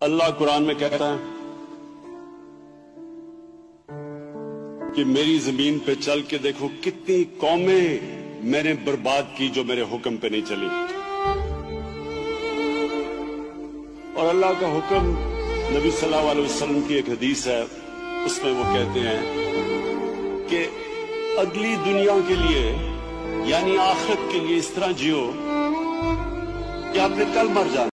अल्लाह कुरान में कहता है कि मेरी ज़मीन पे चल के देखो कितनी कौमें मैंने बर्बाद की जो मेरे हुक्म पे नहीं चली। और अल्लाह का हुक्म नबी सल्लल्लाहु अलैहि वसल्लम की एक हदीस है, उसमें वो कहते हैं कि अगली दुनिया के लिए, यानी आखिरत के लिए इस तरह जियो कि आपने कल मर जाना।